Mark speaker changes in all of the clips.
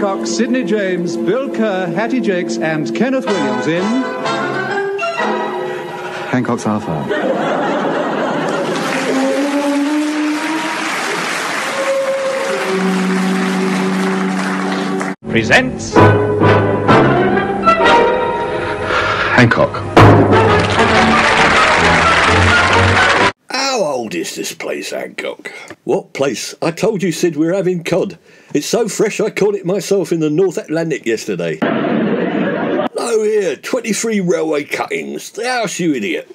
Speaker 1: Hancock, Sidney James, Bill Kerr, Hattie Jacques, and Kenneth Williams in
Speaker 2: Hancock's Half Hour.
Speaker 3: presents
Speaker 2: Hancock.
Speaker 4: How old is this place, Hancock? What place? I told you, Sid, we're having cod. It's so fresh I caught it myself in the North Atlantic yesterday. No, here, 23 railway cuttings. The house, you idiot.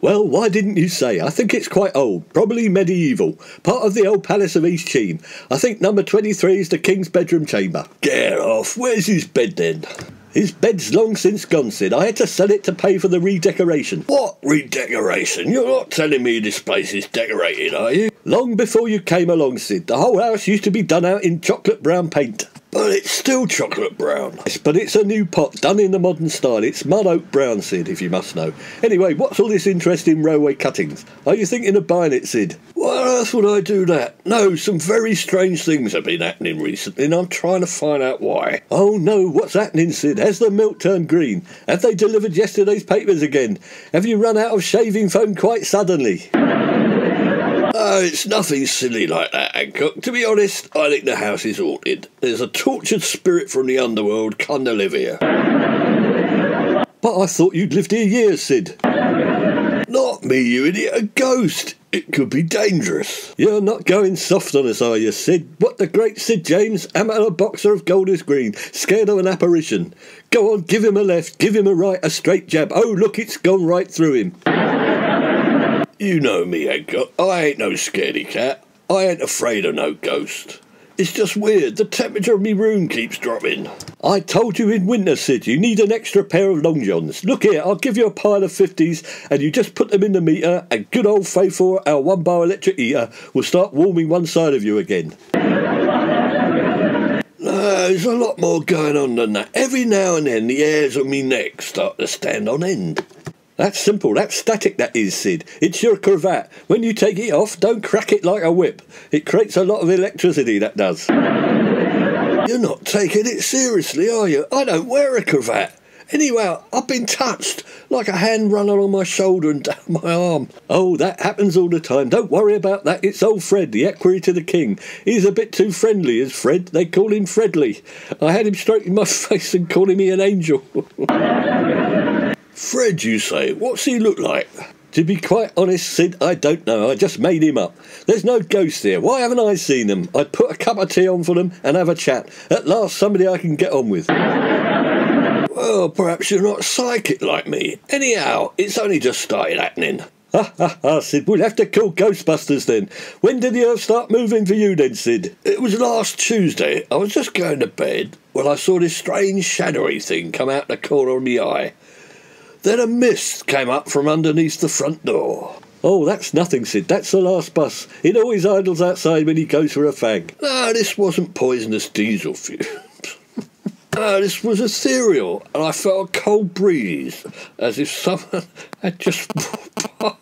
Speaker 4: Well, why didn't you say? I think it's quite old, probably medieval. Part of the old palace of East Cheam. I think number 23 is the king's bedroom chamber. Get off. Where's his bed then? His bed's long since gone, Sid. I had to sell it to pay for the redecoration. What redecoration? You're not telling me this place is decorated, are you? Long before you came along, Sid, the whole house used to be done out in chocolate brown paint. But it's still chocolate brown. But it's a new pot done in the modern style. It's mud oak brown, Sid, if you must know. Anyway, what's all this interest in railway cuttings? Are you thinking of buying it, Sid? Why on earth would I do that? No, some very strange things have been happening recently, and I'm trying to find out why. Oh no, what's happening, Sid? Has the milk turned green? Have they delivered yesterday's papers again? Have you run out of shaving foam quite suddenly? Oh, it's nothing silly like that, Hancock. To be honest, I think the house is haunted. There's a tortured spirit from the underworld come to live here. But I thought you'd lived here years, Sid. Not me, you idiot. A ghost. It could be dangerous. You're not going soft on us, are you, Sid? What the great Sid James, amateur boxer of Golders Green, scared of an apparition? Go on, give him a left, give him a right, a straight jab. Oh, look, it's gone right through him. You know me, Edgar. I ain't no scaredy cat. I ain't afraid of no ghost. It's just weird. The temperature of me room keeps dropping. I told you in winter, Sid, you need an extra pair of long johns. Look here, I'll give you a pile of fifties, and you just put them in the meter, and good old faithful our one bar electric heater will start warming one side of you again. No, there's a lot more going on than that. Every now and then the hairs on me neck start to stand on end. That's simple. That's static, that is, Sid. It's your cravat. When you take it off, don't crack it like a whip. It creates a lot of electricity, that does. You're not taking it seriously, are you? I don't wear a cravat. Anyway, I've been touched, like a hand run on my shoulder and down my arm. Oh, that happens all the time. Don't worry about that. It's old Fred, the equerry to the king. He's a bit too friendly, is Fred. They call him Fredly. I had him stroking my face and calling me an angel. Fred, you say? What's he look like? To be quite honest, Sid, I don't know. I just made him up. There's no ghost here. Why haven't I seen them? I'd put a cup of tea on for them and have a chat. At last, somebody I can get on with. Well, perhaps you're not psychic like me. Anyhow, it's only just started happening. Ha ha ha, Sid. We'll have to call Ghostbusters then. When did the earth start moving for you then, Sid? It was last Tuesday. I was just going to bed when I saw this strange shadowy thing come out the corner of my eye. Then a mist came up from underneath the front door. Oh, that's nothing, Sid. That's the last bus. It always idles outside when he goes for a fag. No, this wasn't poisonous diesel fumes. no, ah, this was ethereal, and I felt a cold breeze, as if someone had just.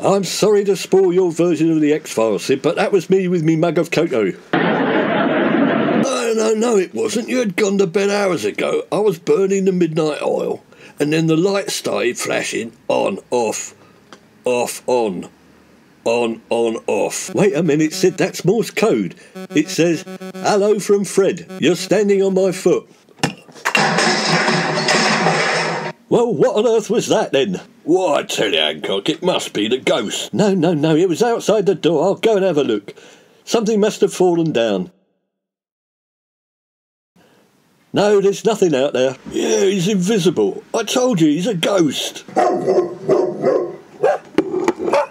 Speaker 4: I'm sorry to spoil your version of the X Files, Sid, but that was me with me mug of cocoa. No, no, no, it wasn't. You had gone to bed hours ago. I was burning the midnight oil and then the lights started flashing on, off, off, on, on, on, off. Wait a minute, Sid, that's Morse code. It says, Hello from Fred, you're standing on my foot. Well, what on earth was that then? Why, I tell you, Hancock, it must be the ghost. No, no, no, it was outside the door. I'll go and have a look. Something must have fallen down. No, there's nothing out there. Yeah, he's invisible. I told you, he's a ghost.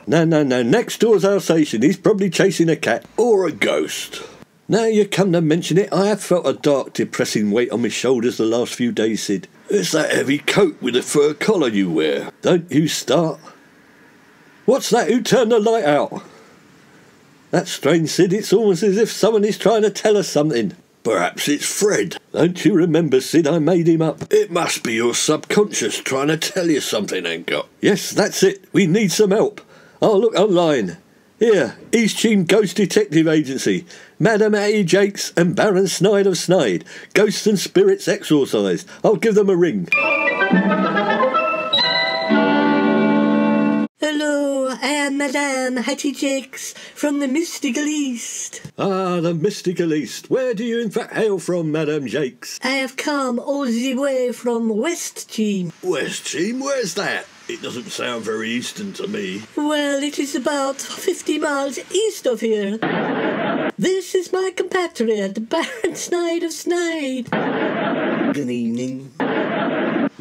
Speaker 4: No, no, no. Next door's Alsatian. He's probably chasing a cat. Or a ghost. Now you come to mention it, I have felt a dark, depressing weight on my shoulders the last few days, Sid. It's that heavy coat with the fur collar you wear. Don't you start. What's that? Who turned the light out? That's strange, Sid. It's almost as if someone is trying to tell us something. Perhaps it's Fred. Don't you remember, Sid? I made him up. It must be your subconscious trying to tell you something, Hancock. Yes, that's it. We need some help. I'll look online. Here, East Cheam Ghost Detective Agency. Madam Hattie Jacques and Baron Snide of Snide. Ghosts and spirits exorcised. I'll give them a ring.
Speaker 5: Hello, I am Madame Hattie Jacques from the mystical East.
Speaker 4: Ah, the mystical East. Where do you in fact hail from, Madame Jacques?
Speaker 5: I have come all the way from West Cheam.
Speaker 4: West Cheam? Where's that? It doesn't sound very eastern to me.
Speaker 5: Well, it is about 50 miles east of here. This is my compatriot, Baron Snide of Snide. Good evening.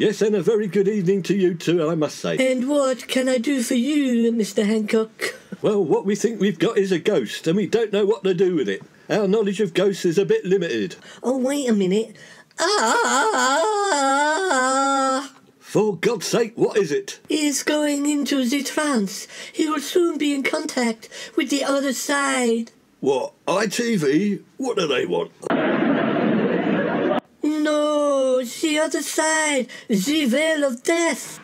Speaker 4: Yes, and a very good evening to you too, I must say.
Speaker 5: And what can I do for you, Mr. Hancock?
Speaker 4: Well, what we think we've got is a ghost, and we don't know what to do with it. Our knowledge of ghosts is a bit limited.
Speaker 5: Oh, wait a minute. Ah!
Speaker 4: For God's sake, what is it?
Speaker 5: He is going into the trance. He will soon be in contact with the other side.
Speaker 4: What, ITV? What do they want?
Speaker 5: No, the other side, the veil of death.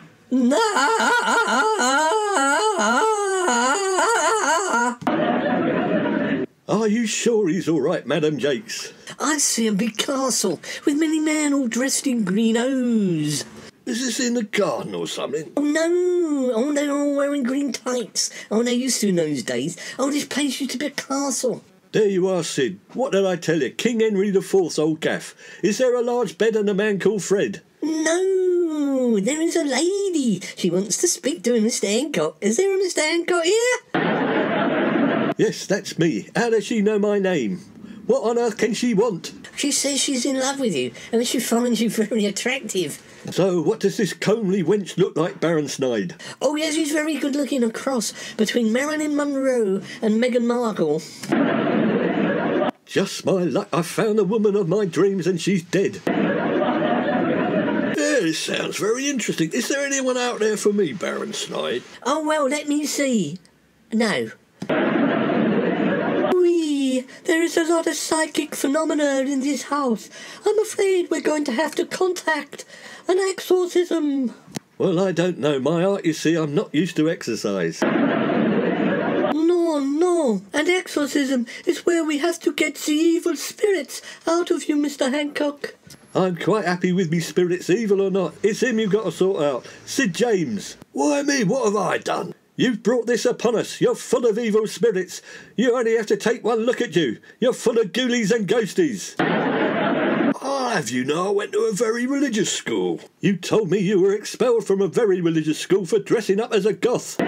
Speaker 4: Are you sure he's all right, Madam Jacques?
Speaker 5: I see a big castle with many men all dressed in green hose.
Speaker 4: Is this in the garden or something?
Speaker 5: Oh no! Oh, they're all wearing green tights. Oh, they used to in those days. Oh, this place used to be a castle.
Speaker 4: There you are, Sid. What did I tell you? King Henry IV's old gaff. Is there a large bed and a man called Fred?
Speaker 5: No, there is a lady. She wants to speak to Mr. Hancock. Is there a Mr. Hancock here?
Speaker 4: Yes, that's me. How does she know my name? What on earth can she want?
Speaker 5: She says she's in love with you and she finds you very attractive.
Speaker 4: So, what does this comely wench look like, Baron Snide?
Speaker 5: Oh, yes, he's very good looking, a cross between Marilyn Monroe and Meghan Markle.
Speaker 4: Just my luck. I found the woman of my dreams and she's dead. Yeah, it sounds very interesting. Is there anyone out there for me, Baron Snide?
Speaker 5: Oh, well, let me see. No. Wee, there is a lot of psychic phenomena in this house. I'm afraid we're going to have to contact an exorcism.
Speaker 4: Well, I don't know. My art, you see, I'm not used to exercise.
Speaker 5: No, no. An exorcism is where we have to get the evil spirits out of you, Mr. Hancock.
Speaker 4: I'm quite happy with me spirits, evil or not. It's him you've got to sort out. Sid James. Why me? What have I done? You've brought this upon us. You're full of evil spirits. You only have to take one look at you. You're full of ghoulies and ghosties. I ah, have you know I went to a very religious school. You told me you were expelled from a very religious school for dressing up as a goth.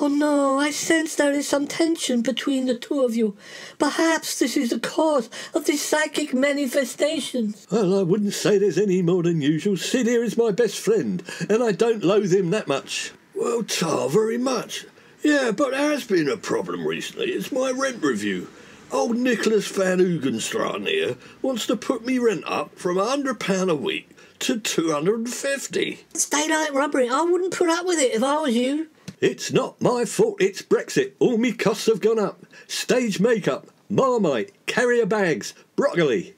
Speaker 5: Oh no, I sense there is some tension between the two of you. Perhaps this is the cause of this psychic manifestation.
Speaker 4: Well, I wouldn't say there's any more than usual. Sid here is my best friend, and I don't loathe him that much. Well, tar very much. Yeah, but there has been a problem recently. It's my rent review. Old Nicholas Van Hoogstraten here wants to put me rent up from a hundred pound a week to two hundred and fifty.
Speaker 5: It's daylight robbery. I wouldn't put up with it if I was you.
Speaker 4: It's not my fault, it's Brexit. All me costs have gone up. Stage makeup, marmite, carrier bags, broccoli.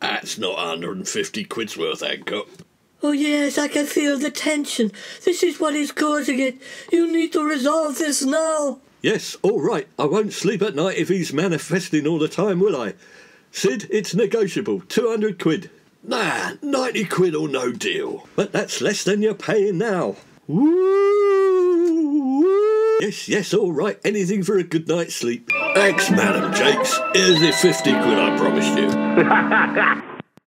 Speaker 4: That's not 150 quid's worth, Hancock.
Speaker 5: Oh yes, I can feel the tension. This is what is causing it. You need to resolve this now.
Speaker 4: Yes, all right. I won't sleep at night if he's manifesting all the time, will I? Sid, it's negotiable. 200 quid. Nah, 90 quid or no deal. But that's less than you're paying now. Woo! woo. Yes, yes, all right. Anything for a good night's sleep. Thanks, Madam Jacques. Here's the 50 quid I promised you.